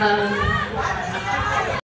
Uh,